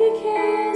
you can.